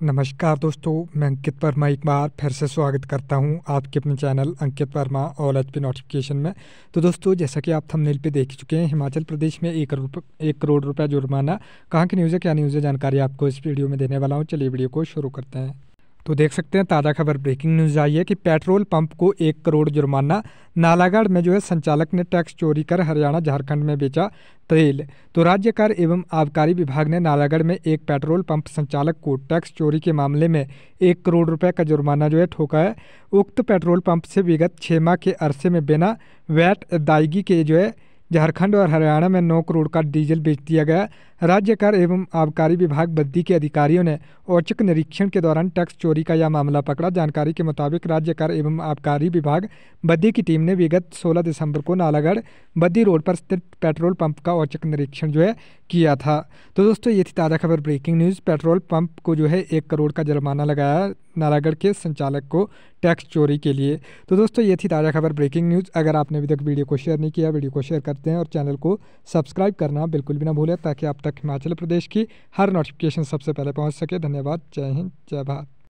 नमस्कार दोस्तों, मैं अंकित वर्मा एक बार फिर से स्वागत करता हूँ आपके अपने channel Ankit Verma all H P notification में। तो दोस्तों, जैसा कि आप थंबनेल पे देख चुके हैं, हिमाचल प्रदेश में एक रुप, एक करोड़ रुपया जुर्माना, कहाँ की न्यूज़ है, क्या न्यूज़ है, जानकारी आपको इस वीडियो में देने वाला हूँ। चलिए वीडियो को शुरू करते हैं। तो देख सकते हैं, ताज़ा खबर। ब्रेकिंग न्यूज़ आई है कि पेट्रोल पंप को एक करोड़ जुर्माना, नालागढ़ में जो है, संचालक ने टैक्स चोरी कर हरियाणा, झारखंड में बेचा तेल। तो राज्य कर एवं आबकारी विभाग ने नालागढ़ में एक पेट्रोल पंप संचालक को टैक्स चोरी के मामले में एक करोड़ रुपए का जुर्माना जो है, ठोका है। उक्त पेट्रोल पंप से विगत छः माह के अरसे में बिना वैट अदायगी के जो है, झारखंड और हरियाणा में नौ करोड़ का डीजल बेच दिया गया। राज्य कर एवं आबकारी विभाग बद्दी के अधिकारियों ने औचक निरीक्षण के दौरान टैक्स चोरी का यह मामला पकड़ा। जानकारी के मुताबिक राज्य कर एवं आबकारी विभाग बद्दी की टीम ने विगत 16 दिसंबर को नालागढ़ बद्दी रोड पर स्थित पेट्रोल पंप का औचक निरीक्षण जो है किया था। तो दोस्तों, ये थी ताज़ा खबर ब्रेकिंग न्यूज़। पेट्रोल पंप को जो है एक करोड़ का जुर्माना लगाया नालागढ़ के संचालक को टैक्स चोरी के लिए। तो दोस्तों, ये थी ताज़ा खबर ब्रेकिंग न्यूज़। अगर आपने अभी तक वीडियो को शेयर नहीं किया, वीडियो को शेयर करते हैं और चैनल को सब्सक्राइब करना बिल्कुल भी ना भूलें ताकि आप तक हिमाचल प्रदेश की हर नोटिफिकेशन सबसे पहले पहुँच सके। धन्यवाद। जय हिंद। जय भारत।